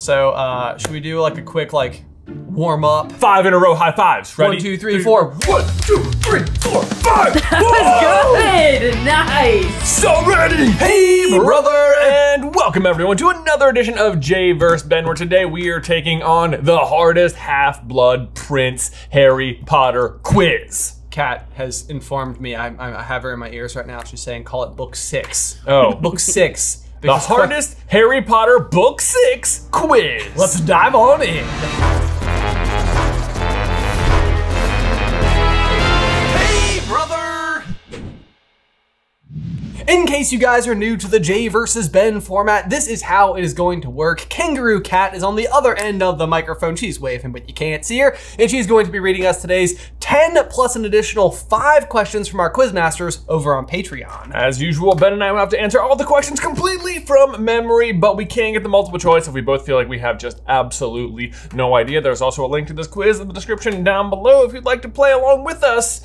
So, uh, should we do like a quick like warm up? Five in a row high fives. Ready? One, two, three, four. One, two, three, four, five. Good, nice. So ready! Hey, brother, and welcome everyone to another edition of J vs. Ben, where today we are taking on the hardest Half-Blood Prince Harry Potter quiz. Kat has informed me. I, I have her in my ears right now. She's saying call it book six. Oh. book six. The hardest Harry Potter Book 6 quiz. Let's dive on in. In case you guys are new to the J versus Ben format, this is how it is going to work. Kangaroo Cat is on the other end of the microphone. She's waving, but you can't see her. And she's going to be reading us today's 10 plus an additional 5 questions from our quizmasters over on Patreon. As usual, Ben and I will have to answer all the questions completely from memory, but we can get the multiple choice if we both feel like we have just absolutely no idea. There's also a link to this quiz in the description down below if you'd like to play along with us.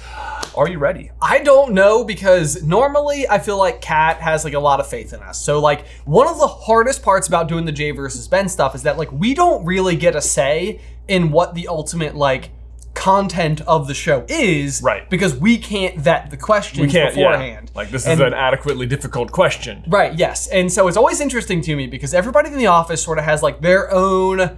Are you ready? I don't know because normally I feel like Kat has like a lot of faith in us. So like one of the hardest parts about doing the Jay versus Ben stuff is that like we don't really get a say in what the ultimate like content of the show is. Right. Because we can't vet the questions We can't, beforehand. yeah. Like, this And- is an adequately difficult question. Right, yes. And so it's always interesting to me because everybody in the office sort of has like their own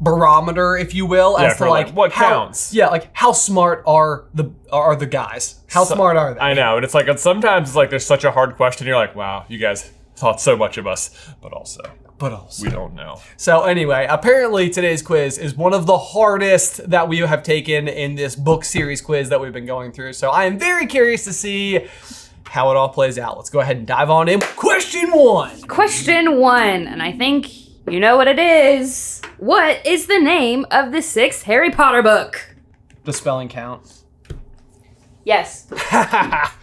barometer, if you will, Yeah, as to like, like what how- counts. Yeah, like how smart are the are the guys? How So- smart are they? I know, and it's like sometimes it's like there's such a hard question. You're like, wow, you guys thought so much of us, but also but also. we don't know. So anyway, apparently today's quiz is one of the hardest that we have taken in this book series quiz that we've been going through. So I am very curious to see how it all plays out. Let's go ahead and dive on in. Question one. Question one, and I think you know what it is. What is the name of the sixth Harry Potter book? The spelling count. Yes.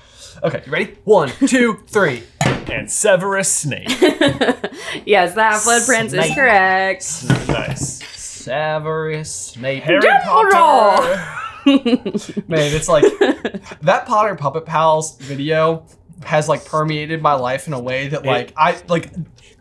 Okay, you ready? One, two, three. And Severus Snape. yes, the Half Blood Prince is correct. nice. Severus Snape. Harry Dumbledore. Potter. Man, it's like that Potter Puppet Pals video has like permeated my life in a way that like I like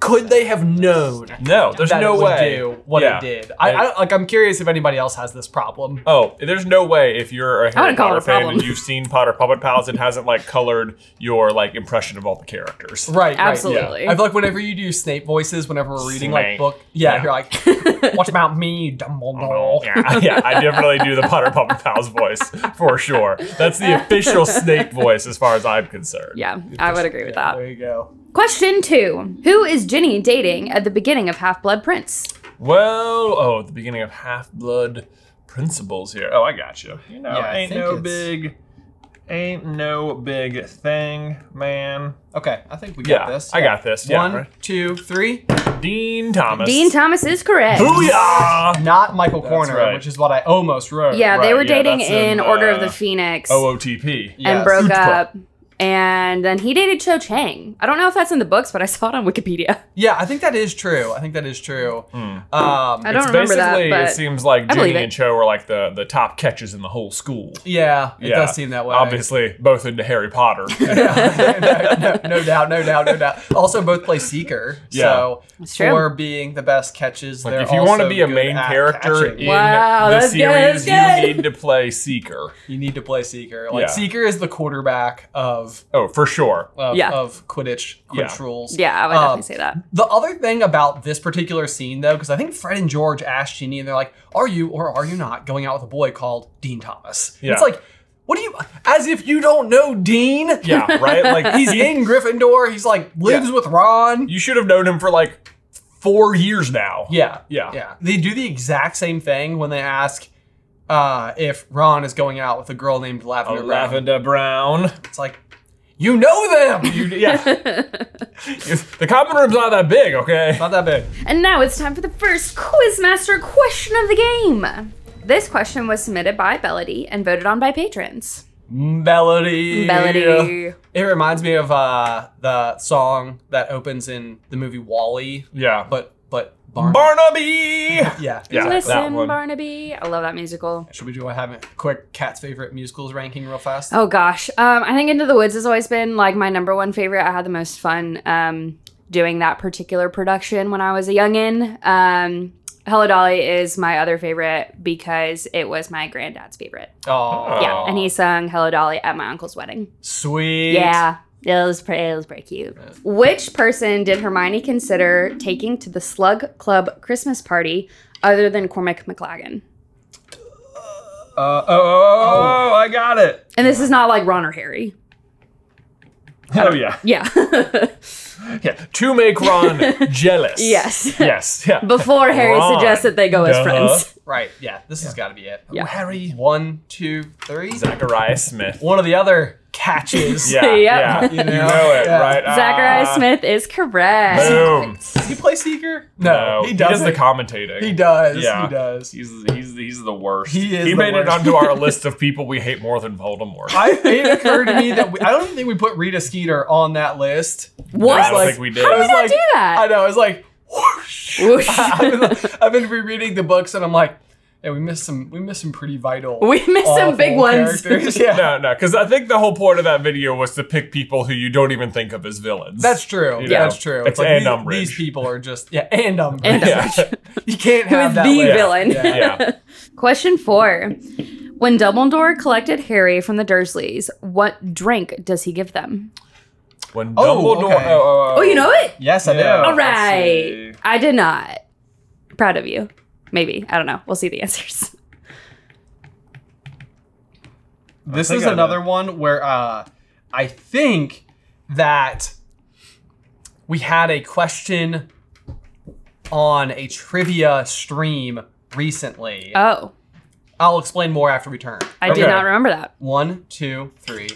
could they have known No, there's that no it would way. do what Yeah. it did? I, I like I'm curious if anybody else has this problem. Oh, there's no way if you're a Harry wouldn't call it Potter a fan problem. and you've seen Potter Puppet Pals, it hasn't like colored your like impression of all the characters. Right, right. Absolutely. I feel like whenever you do Snape voices, whenever we're reading like book, yeah, Yeah. you're like, "What about me, Dumbledore?" Yeah, yeah, I definitely do the Potter Puppet Pals voice for sure. That's the official Snape voice as far as I'm concerned. Yeah, I would agree with that. There you go. Question two Who is Ginny dating at the beginning of Half Blood Prince? Well, oh, at the beginning of Half Blood Principles here. Oh, I got you. You know, Yeah, ain't no it's- big, ain't no big thing, man. Okay, I think we got Yeah, this. I got this. Yeah, One, right. two, three. Dean Thomas. Dean Thomas is correct. Booyah! Not Michael Corner, right. which is what I almost wrote. Yeah, they were dating that's in in, Order of uh, the Phoenix OOTP. Yes. and broke Ootpa. up. And then he dated Cho Chang. I don't know if that's in the books, but I saw it on Wikipedia. Yeah, I think that is true. I think that is true. Um, I don't It's remember that, basically, but it seems like I believe Ginny and Cho were like the, the top catches in the whole school. yeah, it Yeah. does seem that way. Obviously, both into Harry Potter. no, no, no doubt, no doubt, no doubt. Also, both play Seeker, so That's true. for being the best catches, Like, they're if you want to be a main character catching. in Wow, the that's good, series, you need to play Seeker. you need to play Seeker. Like Yeah. Seeker is the quarterback of Oh, for sure. of, Yeah. of Quidditch Quidditch Yeah. rules. Yeah, I would Um, definitely say that. The other thing about this particular scene, though, because I think Fred and George asked Ginny, and they're like, "Are you or are you not going out with a boy called Dean Thomas?" Yeah. It's like, what do you? As if you don't know Dean. Yeah, right? Like, He's in Gryffindor. He's like lives Yeah. with Ron. you should have known him for like four years now. Yeah, Yeah. yeah. They do the exact same thing when they ask uh, if Ron is going out with a girl named Oh, Lavender. Brown. Lavender Brown. It's like, you know them. You, yeah. the common room's not that big, okay? Not that big. And now it's time for the first Quizmaster question of the game. This question was submitted by Bellady and voted on by patrons. Melody. Bellady. It reminds me of uh, the song that opens in the movie WALL-E, Yeah. but but Barn- Barnaby! Yeah. Yeah, that Listen, one. Barnaby. I love that musical. Should we do a have a quick Kat's favorite musicals ranking real fast? Oh gosh, um, I think Into the Woods has always been like my number one favorite. I had the most fun um, doing that particular production when I was a youngin. Um, Hello Dolly is my other favorite because it was my granddad's favorite. Oh, Yeah, and he sung Hello Dolly at my uncle's wedding. sweet. Yeah, it was pretty. It was pretty cute. Which person did Hermione consider taking to the Slug Club Christmas party other than Cormac McLaggen? Uh, oh, oh, oh, oh, I got it. And this is not like Ron or Harry. Oh yeah, Yeah. yeah. To make Ron jealous. yes. Yes. Yeah. Before Harry Ron. suggests that they go as friends. Right. Yeah. This has got to be it. Yeah. Ooh, Harry. One, two, three. Zacharias Smith. One of the other catches. Yeah. Yep. Yeah. You You know? know, it, Yeah. right? Zacharias Ah. Smith is correct. Boom. Does he play Seeker? No, he he does doesn't. the commentating. He does. Yeah. He does. He's he's he's the worst. He is He the made it onto our list of people we hate more than Voldemort. I, it occurred to me that we, I don't think we put Rita Skeeter on that list. What? I don't like- think we did. How did we It was not like- do that? I know. It was like, whoosh. Whoosh. I've, been, I've been rereading the books and I'm like, yeah, we missed some. We missed some pretty vital. We missed some big ones. Yeah, No, no, because I think the whole point of that video was to pick people who you don't even think of as villains. that's true. You Yeah, know, that's true. it's like and these, Umbridge. these people are just yeah, and Umbridge. And Yeah. you can't have is that. the list. villain? Yeah. yeah. Question four. When Dumbledore collected Harry from the Dursleys, what drink does he give them? When Oh, Dumbledore. okay. Oh, oh, Oh, you know it? Yes, I do. Yeah. All let's right. see. I did not. Proud of you. Maybe. I don't know. We'll see the answers. This is another know. one where uh, I think that we had a question on a trivia stream recently. Oh, I'll explain more after we turn. I did not remember that. One, two, three.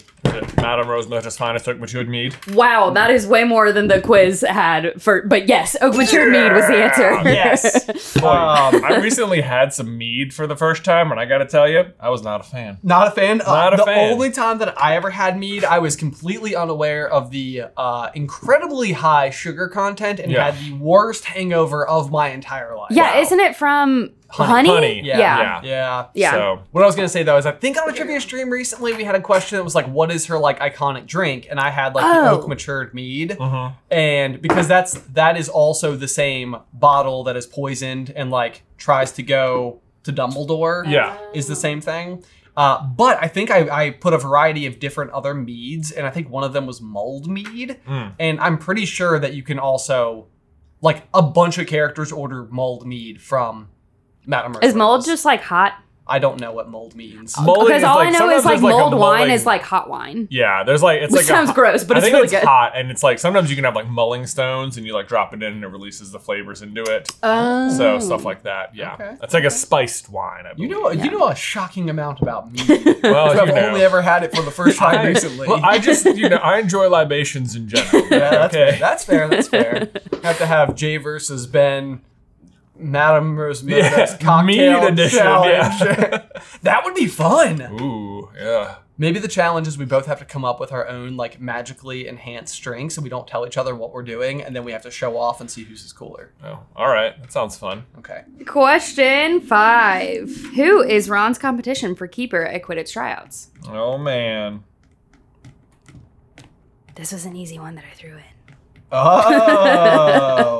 Madame Rosmerta's finest took matured mead. Wow, that is way more than the quiz had for. But yes, Oak Matured Mead was the answer. Yes. Um, um, I recently had some mead for the first time, and I gotta tell you, I was not a fan. Not a fan. Uh, Not a the fan. only time that I ever had mead, I was completely unaware of the uh, incredibly high sugar content and Yeah. had the worst hangover of my entire life. Yeah, Wow. isn't it from Honey. Honey? Honey. Yeah. Yeah. Yeah. Yeah. So, What I was gonna say though is I think on a trivia stream recently we had a question that was like, "What is her like iconic drink?" And I had like the Oh. oak matured mead, mhm. and because that's that is also the same bottle that is poisoned and like tries to go to Dumbledore. yeah. is the same thing. Uh, but I think I, I put a variety of different other meads, and I think one of them was mulled mead. Mm. And I'm pretty sure that you can also, like, a bunch of characters order mulled mead from Madame Is mold just like hot? I don't know what mold means. Uh, mulling Because is all like- I know is like there's, like, a mulled wine is like hot wine. Yeah, there's like it's Which like sounds a, gross, but I it's think really it's good. hot, and it's like sometimes you can have like mulling stones, and you like drop it in, and it releases the flavors into it. Oh. So stuff like that. Yeah, Okay. it's like a spiced wine. I You believe. know, you know a shocking amount about me. Well, I've you know. only ever had it for the first time recently. well, I just you know I enjoy libations in general. yeah, that's, okay. that's fair. That's fair. have to have Jay versus Ben. Madame Rosmerta's Yeah, cocktail mead edition, challenge. yeah. that would be fun. Ooh, yeah. Maybe the challenge is we both have to come up with our own like magically enhanced drinks, and we don't tell each other what we're doing, and then we have to show off and see who's is cooler. Oh, all right. That sounds fun. Okay. Question five. Who is Ron's competition for keeper at Quidditch tryouts? Oh man. This was an easy one that I threw in. Oh,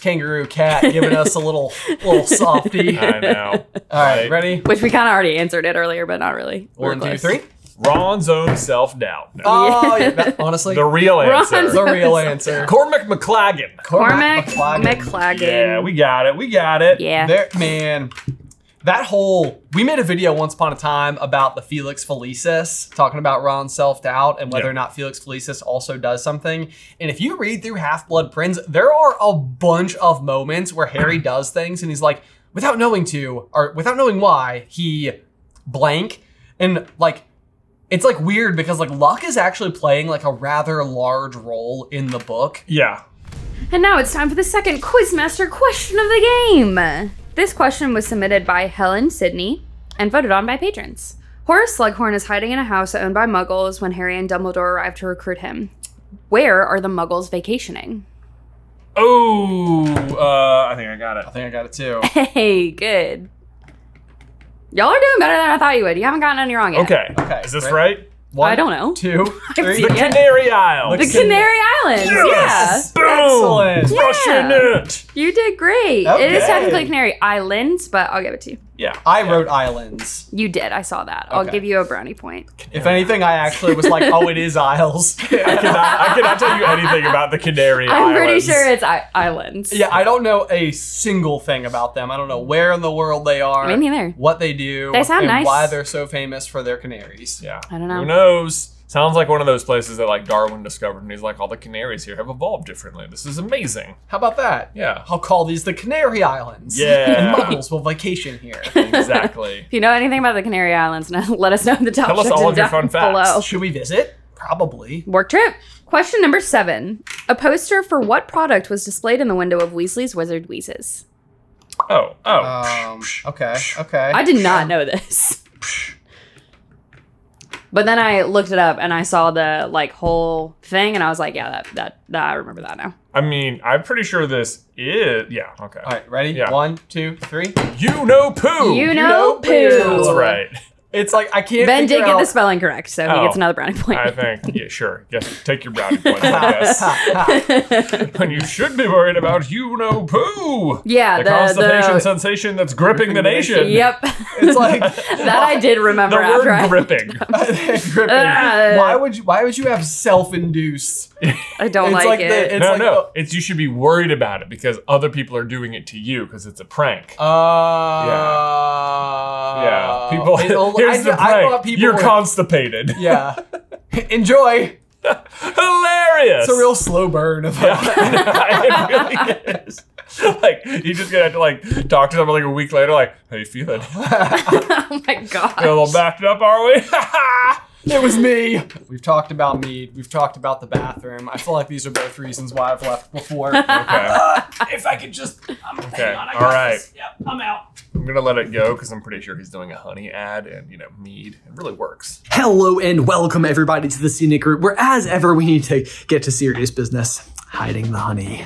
kangaroo cat giving us a little little softy. I know. All Right. ready? Which we kind of already answered it earlier, but not really. We were two, close. three. Ron's own self doubt. Oh, yeah, that- honestly, The real answer. Ron's- the real answer. Cormac McLaggen. Cormac McLaggen. McLaggen. Yeah, we got it. We got it. Yeah. There, man, that whole we made a video once upon a time about the Felix Felicis, talking about Ron's self doubt and whether Yeah. or not Felix Felicis also does something. And if you read through Half Blood Prince, there are a bunch of moments where Harry does things and he's like, without knowing to, or without knowing why, he blank. And like, it's like weird because like luck is actually playing like a rather large role in the book. Yeah. And now it's time for the second Quizmaster question of the game. This question was submitted by Helen Sidney and voted on by patrons. Horace Slughorn is hiding in a house owned by muggles when Harry and Dumbledore arrive to recruit him. Where are the muggles vacationing? Oh, uh, I think I got it. I think I got it too. Hey, good. Y'all are doing better than I thought you would. You haven't gotten any wrong yet. Okay. Okay, Is this right. Right? One, I don't know. Two, three. The Canary Isles. The Canary Islands. Yes! Boom! Excellent. Crushing Yeah. it. You did great. It is technically Canary Islands, but I'll give it to you. Yeah. I wrote islands. You did. I saw that. I'll give you a brownie point. If anything, I actually was like, oh, it is Isles. I cannot, I cannot tell you anything about the Canary I'm Islands. pretty sure it's I- islands. Yeah, I don't know a single thing about them. I don't know where in the world they are. Me neither. What they do. They sound and nice. Why they're so famous for their canaries. Yeah. I don't know. Who knows? Sounds like one of those places that like Darwin discovered, and he's like, all the canaries here have evolved differently. This is amazing. How about that? Yeah. I'll call these the Canary Islands. Yeah. And Muggles will vacation here. Exactly. If you know anything about the Canary Islands, now let us know in the top Tell us all of your fun facts. below. Should we visit? Probably. Work trip. Question number seven. A poster for what product was displayed in the window of Weasley's Wizard Wheezes? Oh, oh. Um, okay, okay. I did not know this. But then I looked it up and I saw the like whole thing and I was like, yeah, that that, that I remember that now. I mean, I'm pretty sure this is. Yeah, okay. All right, ready? Yeah. One, two, three. You know poo. You know, know poo. poo. That's right. It's like I can't. Ben did figure get the spelling correct, so he Oh. gets another brownie point. I think. Yeah, sure. Yes, take your brownie points. I guess. and you should be worried about you know poo. yeah, The, the constipation the sensation that's gripping the nation. Yep. It's like that I did The remember after I word gripping. gripping. Uh, why would you? Why would you have self-induced? I don't It's like, like it. the- it's no, like no. the- It's you should be worried about it because other people are doing it to you because it's a prank. Uh, yeah. People. It- here's I, the I thought people You're were, constipated. Yeah. Enjoy. Hilarious. It's a real slow burn of it really is. Like you just gonna have to like talk to someone like a week later, like, how you feeling? oh my god. Feel a little backed up, are we? It was me. We've talked about mead. We've talked about the bathroom. I feel like these are both reasons why I've left before. okay. if I could just. Um, Okay. All right. Yep, I'm out. I'm gonna let it go because I'm pretty sure he's doing a honey ad, and you know, mead. It really works. Hello and welcome everybody to the Scenic Route, where as ever we need to get to serious business, hiding the honey.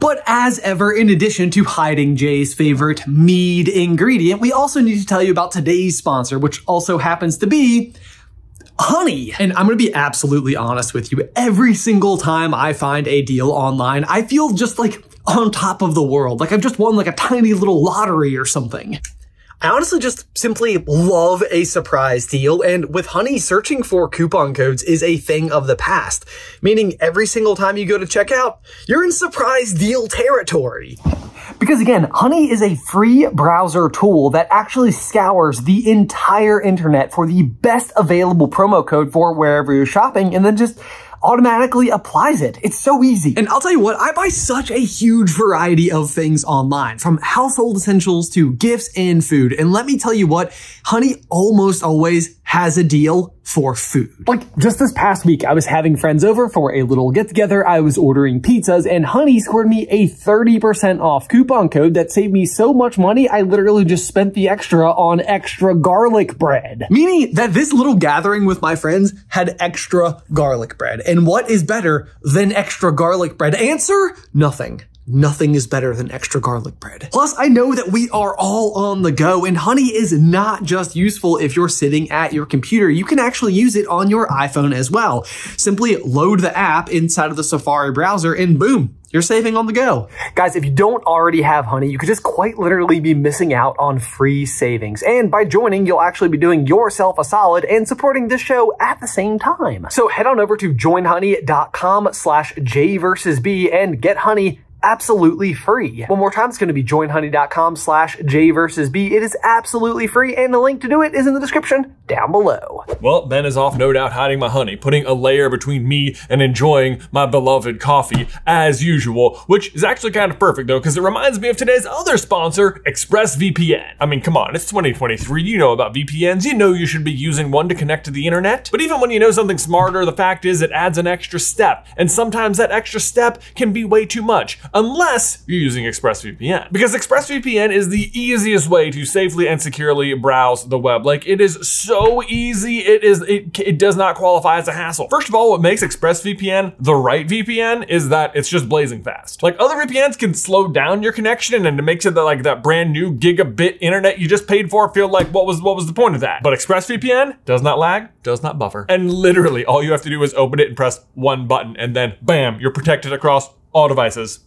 But as ever, in addition to hiding Jay's favorite mead ingredient, we also need to tell you about today's sponsor, which also happens to be honey. And I'm gonna be absolutely honest with you. Every single time I find a deal online, I feel just like on top of the world. Like I've just won like a tiny little lottery or something. I honestly just simply love a surprise deal, and with Honey, searching for coupon codes is a thing of the past, meaning every single time you go to checkout, you're in surprise deal territory. Because again, Honey is a free browser tool that actually scours the entire internet for the best available promo code for wherever you're shopping and then just automatically applies it. It's so easy. And I'll tell you what, I buy such a huge variety of things online, from household essentials to gifts and food. And let me tell you what, Honey almost always has a deal for food. Like just this past week, I was having friends over for a little get together. I was ordering pizzas and Honey scored me a 30% off coupon code that saved me so much money. I literally just spent the extra on extra garlic bread. Meaning that this little gathering with my friends had extra garlic bread. And what is better than extra garlic bread? Answer, nothing. Nothing is better than extra garlic bread. Plus, I know that we are all on the go, and Honey is not just useful if you're sitting at your computer. You can actually use it on your iPhone as well. Simply load the app inside of the Safari browser, and boom, you're saving on the go. Guys, if you don't already have Honey, you could just quite literally be missing out on free savings. And by joining, you'll actually be doing yourself a solid and supporting this show at the same time. So head on over to joinhoney.com slash J versus B and get Honey absolutely free. One more time, it's going to be joinhoney.com slash J versus B. It is absolutely free, and the link to do it is in the description down below. Well, Ben is off, no doubt, hiding my honey, putting a layer between me and enjoying my beloved coffee, as usual, which is actually kind of perfect, though, because it reminds me of today's other sponsor, ExpressVPN. I mean, come on, it's 2023, you know about VPNs, you know you should be using one to connect to the internet. But even when you know something smarter, the fact is it adds an extra step, and sometimes that extra step can be way too much. Unless you're using ExpressVPN. Because ExpressVPN is the easiest way to safely and securely browse the web. Like it is so easy, it is it, it does not qualify as a hassle. First of all, what makes ExpressVPN the right VPN is that it's just blazing fast. Like other VPNs can slow down your connection and it makes it that like that brand new gigabit internet you just paid for feel like what was what was the point of that? But ExpressVPN does not lag, does not buffer. And literally all you have to do is open it and press one button and then bam, you're protected across all devices.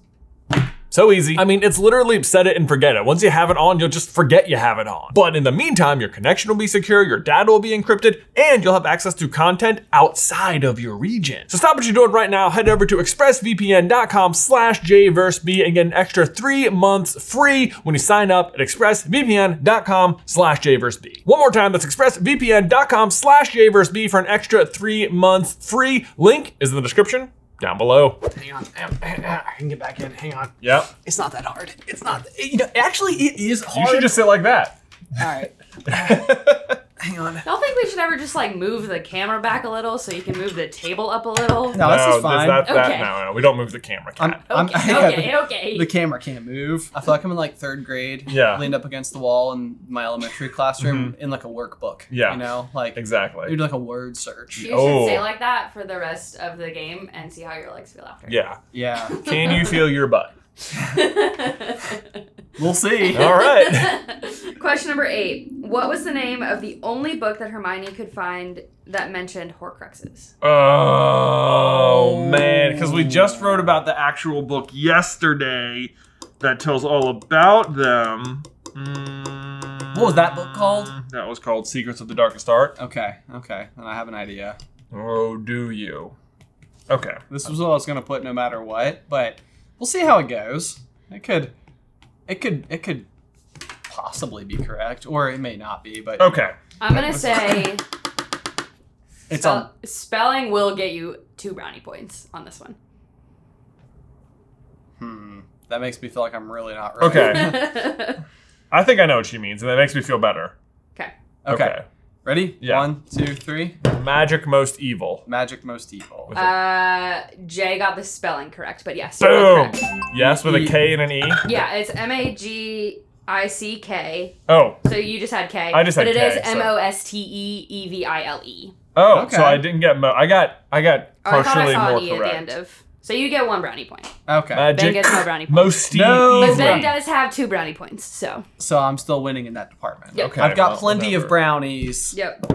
So easy. I mean, it's literally set it and forget it. Once you have it on, you'll just forget you have it on. But in the meantime, your connection will be secure, your data will be encrypted, and you'll have access to content outside of your region. So stop what you're doing right now, head over to expressvpn.com slash jverseb and get an extra three months free when you sign up at expressvpn.com slash jverseb. One more time, that's expressvpn.com slash jverseb for an extra three months free. Link is in the description down below. Hang on. I can get back in. Hang on. Yep. It's not that hard. It's not. You know, actually, it is hard. You should just sit like that. All right. Hang on. Don't think we should ever just like move the camera back a little so you can move the table up a little. No, this is fine. That, that, Okay. no, no, we don't move the camera. I'm, Kat. I'm, Okay, yeah, okay, the, okay. the camera can't move. I feel like I'm in like third grade. Yeah. Leaned up against the wall in my elementary classroom mm-hmm. in like a workbook. Yeah. You know, like exactly. You do like a word search. You Oh. should stay like that for the rest of the game and see how your legs feel after. Yeah. Yeah. Can you feel your butt? We'll see. All right. Question number eight. What was the name of the only book that Hermione could find that mentioned Horcruxes? Oh man, because we just wrote about the actual book yesterday that tells all about them. Mm, What was that book called? That was called Secrets of the Darkest Art. Okay. Okay. And I have an idea. Oh, do you? Okay. This was what I was gonna put no matter what, but we'll see how it goes. It could, it could, it could possibly be correct, or it may not be. But Okay. I'm gonna say it's spell- on. spelling will get you two brownie points on this one. Hmm. That makes me feel like I'm really not right. Okay. I think I know what she means, and that makes me feel better. okay. Okay. Ready? Yeah. One, two, three. Magick Moste Evile. Magick Moste Evile. Uh, Jay got the spelling correct, but yes. you Boom. correct. Yes, with a K and an E. Yeah, it's M A G I C K. Oh. So you just had K. I just but had it is K, so- M O S T E E V I L E. Oh, Okay. so I didn't get mo- I got I got Oh, I thought I partially saw more an E at correct. The end of. So you get one brownie point. Okay. Magic Ben gets no brownie points. most No. But evil. Ben does have two brownie points, so. So I'm still winning in that department. Yep. Okay, I've got well, plenty whatever. of brownies Yep.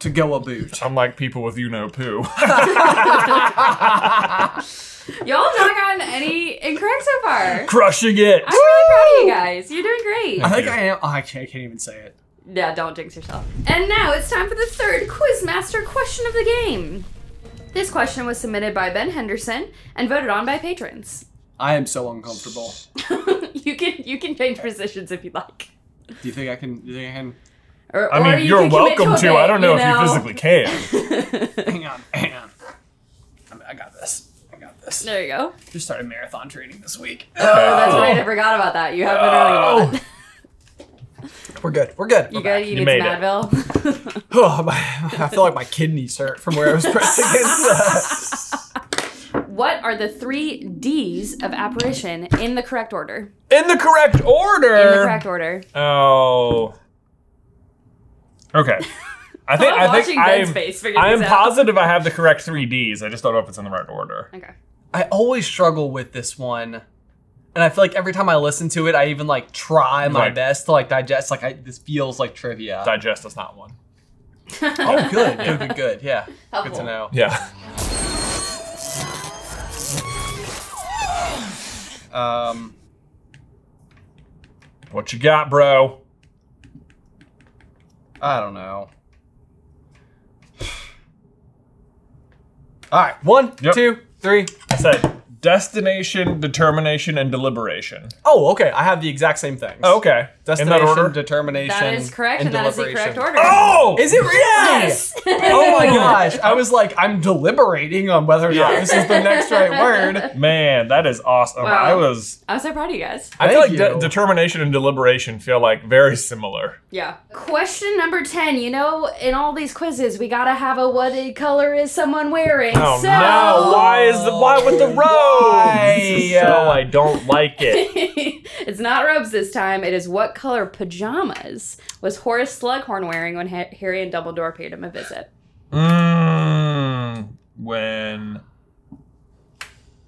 to go a boot. Unlike people with you know poo. Y'all have not gotten any incorrect so far. Crushing it. I'm really proud of you guys. You're doing great. I think I am. Oh, I can't, I can't even say it. Yeah, don't jinx yourself. And now it's time for the third Quizmaster question of the game. This question was submitted by Ben Henderson and voted on by patrons. I am so uncomfortable. you can you can change positions if you'd like. Do you think I can? Do you think I can? Or, I or mean, you you're welcome a to. I don't know, you if you physically can. Hang on, hang on. I, mean, I got this. I got this. There you go. Just started marathon training this week. Oh, that's right. Oh. I forgot about that. You have been early about that. We're good. We're good. You We're good? back. You You need made some it. Advil? Oh, my, I feel like my kidneys hurt from where I was pressed against. what are the three D's of apparition in the correct order? In the correct order. In the correct order. Oh. Okay. I think I'm I think I'm face I am positive I have the correct three Ds. I just don't know if it's in the right order. Okay. I always struggle with this one. And I feel like every time I listen to it, I even like try my Right. best to like digest. Like I, this feels like trivia. Digest is not one. oh, good, good, good, good. Yeah, good to know. Yeah. Um, What you got, bro? I don't know. All right, one, Yep. two, three. I said destination, determination, and deliberation. Oh, okay. I have the exact same things. Oh, okay. Destination, order? determination. That is correct, and, that is the correct order. Oh! Is it really? Yes. Oh my gosh! I was like, I'm deliberating on whether or not Yeah. this is the next right word. Man, that is awesome. Wow. I was. I'm so proud of you guys. I feel like de- determination and deliberation feel like very similar. Yeah. Question number 10. You know, in all these quizzes, we gotta have a what color is someone wearing. Oh so... no! Why is the why with the robes? Why? So I don't like it. it's not robes this time. It is what color pajamas was Horace Slughorn wearing when Harry and Dumbledore paid him a visit? Mm, when.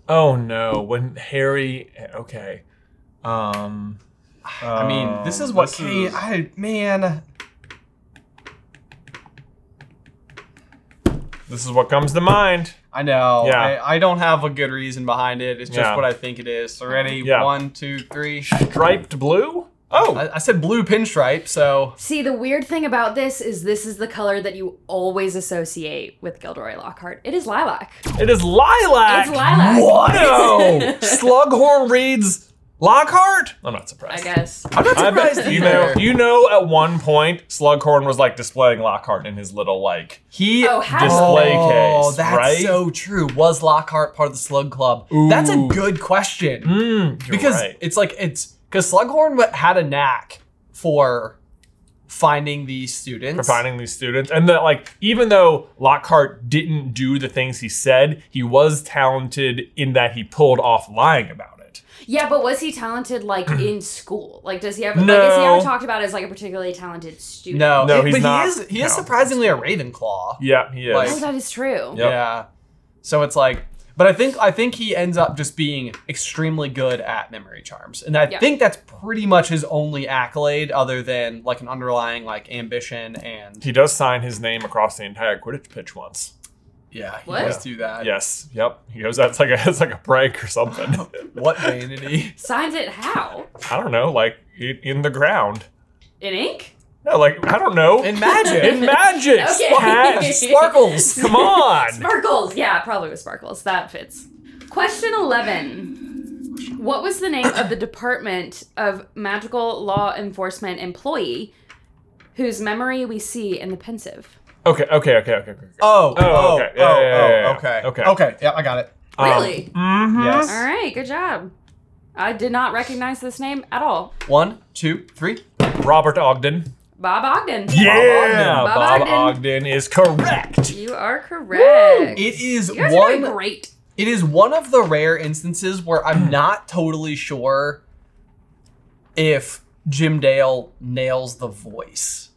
Oh no! When Harry. Okay. Um. I mean, this is what came. I man. This is what comes to mind. I know. Yeah. I, I don't have a good reason behind it. It's just Yeah. what I think it is. So ready? Yeah. One, two, three. Striped blue. Oh. oh. I, I said blue pinstripe, so See, the weird thing about this is this is the color that you always associate with Gilderoy Lockhart. It is lilac. It is lilac. It's lilac. What? No. Slughorn reads Lockhart. I'm not surprised. I surprised. guess. I'm not I surprised bet you know. You know, at one point, Slughorn was like displaying Lockhart in his little like. He Oh, Display oh, case, that's right? so true. Was Lockhart part of the Slug Club? That's a good question Mm, you're because right. it's like it's because Slughorn had a knack for finding these students. for finding these students, and that like even though Lockhart didn't do the things he said, he was talented in that he pulled off lying about it. Yeah, but was he talented like in school? Like, does he ever? No. Like, is he ever talked about as like a particularly talented student? No, No, he's but not he is. He is surprisingly a Ravenclaw. Yeah, he is. Like- Oh, that is true. Yep. Yeah. So it's like, but I think I think he ends up just being extremely good at memory charms, and I Yeah. think that's pretty much his only accolade, other than like an underlying like ambition and He does sign his name across the entire Quidditch pitch once. Yeah, he What? does do that. Yes. Yep. He goes. That's like a. It's like a prank or something. What vanity? Signs it how? I don't know. Like in, in the ground. In ink? No, like I don't know. In magic. In magic. Okay. Sparkles. Come on. Sparkles. Yeah, probably with sparkles. That fits. Question 11. What was the name of the Department of Magical Law Enforcement employee whose memory we see in the Pensieve? Okay. Okay. Okay. Okay. okay. Oh, Oh, oh, okay. oh, Yeah, yeah, yeah, oh, okay, Okay. okay. Yeah, I got it. Um, Really? mhm. Yes. All right, good job. I did not recognize this name at all. One, two, three. Robert Ogden. Bob Ogden. Yeah, Bob Bob, Ogden. Ogden. is correct. You are correct. It is you guys are doing one. great. It is one of the rare instances where I'm not totally sure if Jim Dale nails the voice.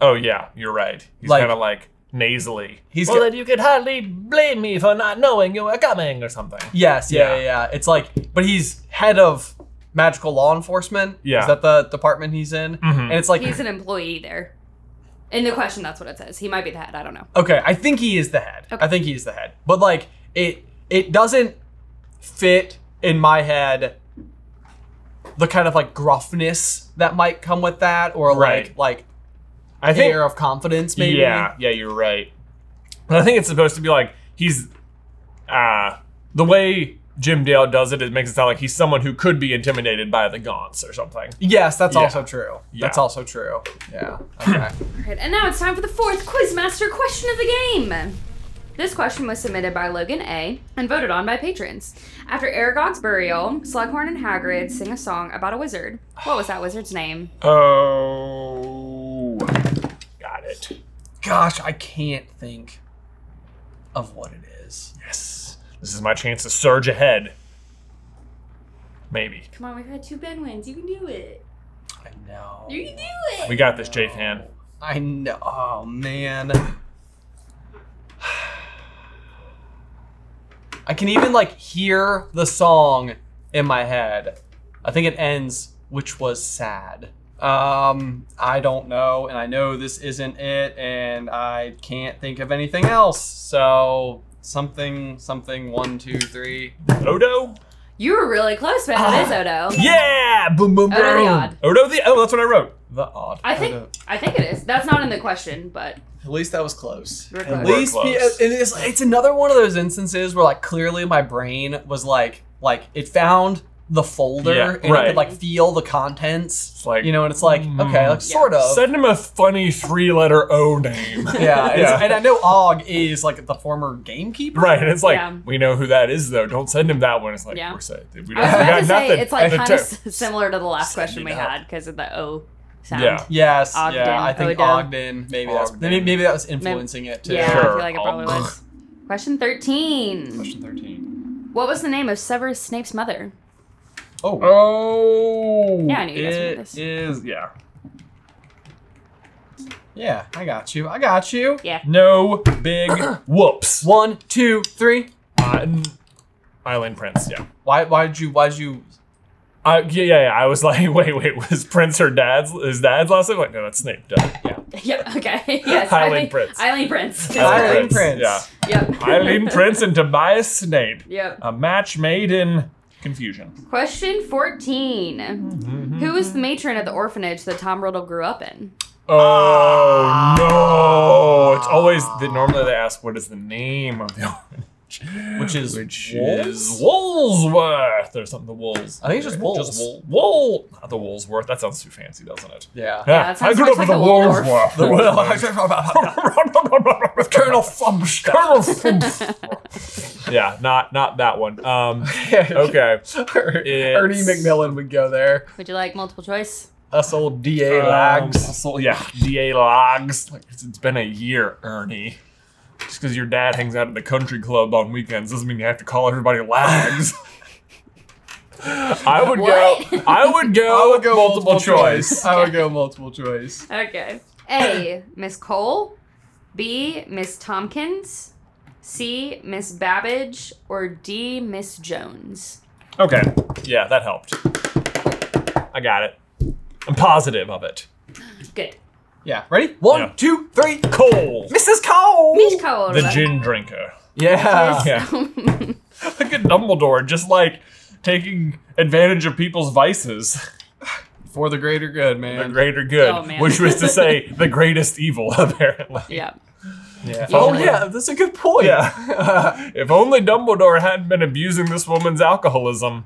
Oh yeah, you're right. He's Like- kind of like nasally. He's well, got- then you could hardly blame me for not knowing you were coming or something. Yes, yeah, Yeah. yeah, yeah. It's like, but he's head of magical law enforcement. Yeah. Is that the department he's in? Mhm. And it's like, He's an employee there. In the question, that's what it says. He might be the head. I don't know. okay, I think he is the head. Okay. I think he is the head. But like, it it doesn't fit in my head the kind of like gruffness that might come with that, or Right. like like I think. air of confidence, maybe. Yeah, yeah, you're right. But I think it's supposed to be like he's uh the way Jim Dale does it, it makes it sound like he's someone who could be intimidated by the Gaunts or something. Yes, that's Yeah. also true. That's also true. Yeah. Okay. All right, and now it's time for the fourth Quizmaster question of the game. This question was submitted by Logan A. and voted on by patrons. After Aragog's burial, Slughorn and Hagrid sing a song about a wizard. What was that wizard's name? Oh, got it. Gosh, I can't think of what it is. Yes, this is my chance to surge ahead. Maybe Come on, we've had two Ben wins. You can do it. I know. You can do it. we got this, J fan. I know. Oh man. I can even like hear the song in my head. I think it ends which was sad. Um, I don't know, and I know this isn't it, and I can't think of anything else. So something, something, one, two, three. Odo. You were really close, Ben. It is Odo. Yeah, boom, boom, boom. Odo the Odd. Odo the. Oh, that's what I wrote. The odd. I think I think it is. That's not in the question, but At least that was close. We're At close. least We're pe- close. it is. It's another one of those instances where like clearly my brain was like like it found the folder Yeah, and you right. could like feel the contents. It's like, you know, and it's like hmm. okay, like sort of. Send him a funny three-letter O name. yeah, Yeah. and I know Og is like the former gamekeeper. Right, and it's like Yeah. we know who that is though. Don't send him that one. It's like Yeah. we're set. We, don't, we I was about got to say nothing. it's like kind of similar to the last Send question we out. had because of the O sound. Yeah. Yes. Ogden, yeah, I think Odo. Ogden. Maybe that's maybe, maybe that was influencing it too. Yeah, I feel like it probably was. Question 13. Question thirteen. What was the name of Severus Snape's mother? Oh. Oh, Yeah, I knew you guys would it this. is- yeah. Yeah, I got you. I got you. Yeah. No big whoops. One, two, three. Uh, n- Eileen Prince. Yeah. Why? Why did you? Why did you? Uh, yeah, yeah, yeah. I was like, wait, wait, was Prince her dad's his dad's last name? Like, no, that's Snape. Duh. Yeah. Yeah, okay. yes. Eileen Prince. Eileen Prince. Eileen Prince. Yeah. Yep. Eileen Prince and Tobias Snape. Yep. A match made in confusion. Question 14. Mm-hmm. Who was the matron at the orphanage that Tom Riddle grew up in? Oh no! It's always that normally they ask what is the name of the orange, Which is which Wolves? is Woolsworth or something. The Wolves. I think it's just Wolves. Just Wool. Wool. Not the Woolsworth. That sounds too fancy, doesn't it? Yeah. that I grew up like with the the Waldorf. Woolsworth. With Colonel Fumstaff. Colonel Fumst- yeah, not not that one. Um, okay. Ernie Macmillan would go there. Would you like multiple choice? Us old DA Um, lags. so- yeah, DA logs. Like, it's it's been a year, Ernie. Just because your dad hangs out at the country club on weekends doesn't mean you have to call everybody lags. I would What? go. I would go. I would go multiple, choice. I would go multiple choice. Okay. A. Miss Cole. B. Miss Tompkins. C. Miss Babbage. Or D. Miss Jones. Okay. Yeah, that helped. I got it. I'm positive of it. Good. Yeah. Ready? One, Yeah. two, three. Cole, Mrs. Cole. Miss Cole. the gin drinker. Yeah. Yeah. Look at Dumbledore just like taking advantage of people's vices. For the greater good, man. The greater good, Oh, man. which was to say the greatest evil, apparently. Yeah. Yeah. Yeah. Oh yeah, that's a good point. Yeah. if only Dumbledore hadn't been abusing this woman's alcoholism,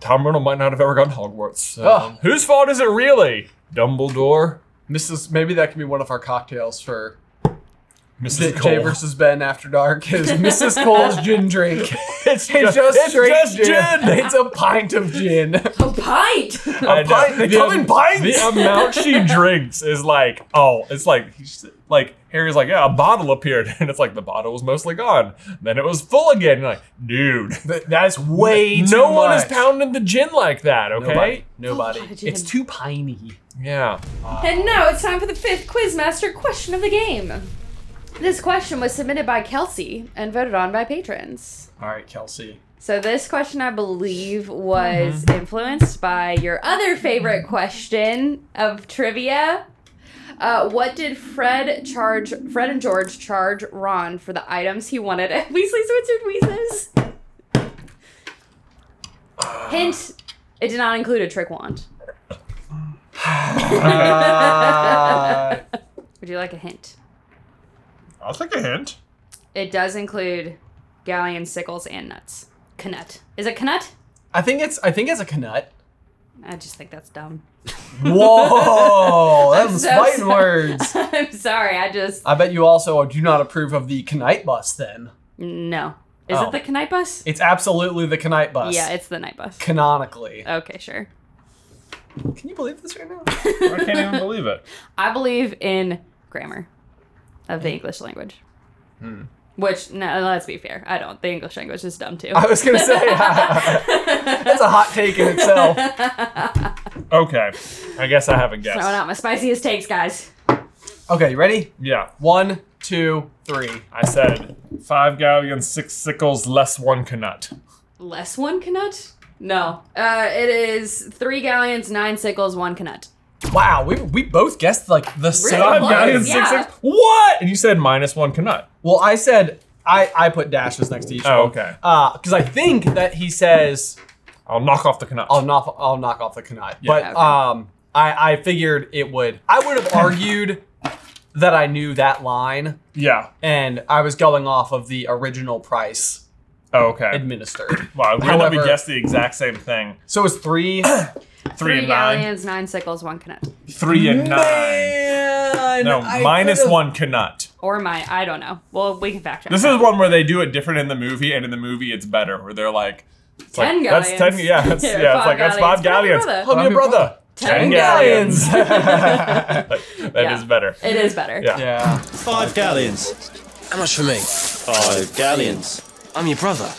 Tom Riddle might not have ever gone to Hogwarts. Oh. Whose fault is it really? Dumbledore? Mrs. Maybe that can be one of our cocktails for Mrs. Jay Cole. versus Ben after dark. Is Mrs. Cole's gin drink? It's It's just, just it's straight just gin. gin. It's a pint of gin. A pint. I know. pint- they The come am- in pints? The amount she drinks is like, oh, it's like, like Harry's like, yeah, a bottle appeared, and it's like the bottle was mostly gone. Then it was full again. You're like, dude, Th- That's way too no one is pounding the gin like that. Okay. Nobody. Oh, Nobody. Oh, it's too piney. Yeah. And now it's time for the fifth Quizmaster question of the game. This question was submitted by Kelsey and voted on by patrons. All right, Kelsey. So this question, I believe, was influenced by your other favorite question of trivia. Uh, what did Fred charge? Fred and George charge Ron for the items he wanted at Weasley's Wizard Wheezes? Hint: It did not include a trick wand. Uh, Would you like a hint? I'll take a hint. It does include galleon sickles and Knuts. Knut. Is it Knut? I think it's. I think it's a canut. I just think that's dumb. Whoa, that's so fighting sorry. words. I'm sorry. I just I bet you also do not approve of the Knight bus. Then no. Is Oh. it the Knight bus? it's absolutely the Knight bus. Yeah, it's the night bus. canonically. Okay, sure. Can you believe this right now? I can't even believe it. I believe in grammar of the English language. Hmm. Which, no, let's be fair. I don't. The English language is dumb too. I was gonna say that's a hot take in itself. Okay. I guess I have a guess. Throwing out my spiciest takes, guys. Okay, you ready? Yeah. One, two, three. I said five galleons, six sickles, less one canut. Less one Knut? No. Uh, it is three galleons, nine sickles, one Knut. Wow, we, we both guessed like the same. Really? Five close, galleons, yeah. six sickles. What? And you said minus one canut. Well, I said I I put dashes next to each. Oh, one. okay. Uh, because I think that he says I'll knock off the canut. I'll knock I'll knock off the Knight, but Okay. um, I I figured it would. I would have argued that I knew that line, yeah. and I was going off of the original price Oh, okay. administered. Wow, weird that we However- guessed the exact same thing. So it's three. Three, Three and nine. galleons, nine sickles, one canut. Three and nine. Man, No, I minus could've- one cannot. Or my, I don't know. Well, we can fact check. This is one where they do it different in the movie, and in the movie it's better, where they're like, it's like, Ten that's ten, galleons. yeah, that's, Yeah, yeah, it's five like that's five galleons. galleons. Put 'em I'm your brother. Ten galleons. that Yeah. is better. It is better. Yeah. Yeah. Five galleons. How much for me? Five galleons. I'm your brother.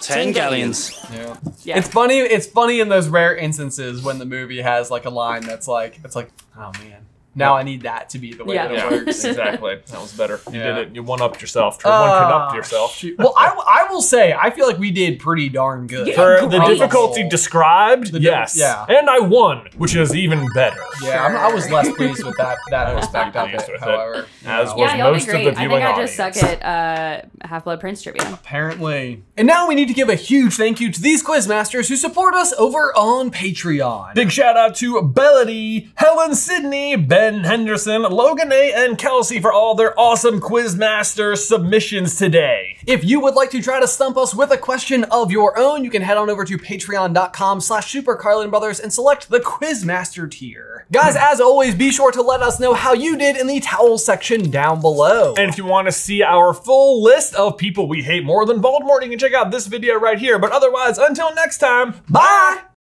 Ten galleons. Yeah. Yeah. It's funny. It's funny in those rare instances when the movie has like a line that's like, it's like, oh man, now I need that to be the way Yeah. that it Yeah, works. exactly. That was better. You Yeah. did it. You one upped yourself. True. one can up Ah, yourself. shoot. Well, I, I will say, I feel like we did pretty darn good. For the difficulty described, The di- yes. yeah. And I won, which is even better. Yeah, I'm, I was less pleased with that that aspect of pleased it. with it. However, As was Yeah, y'all most of great. the I think I just suck at uh, Half Blood Prince trivia. apparently. And now we need to give a huge thank you to these quizmasters who support us over on Patreon. Big shout out to Bellady, Helen Sidney, Ben Henderson, Logan A, and Kelsey for all their awesome Quizmaster submissions today. If you would like to try to stump us with a question of your own, you can head on over to patreon.com slash supercarlinbrothers and select the Quizmaster tier. Guys, as always, be sure to let us know how you did in the towel section down below. And if you want to see our full list of people we hate more than Voldemort, you can check out this video right here. But otherwise, until next time, bye!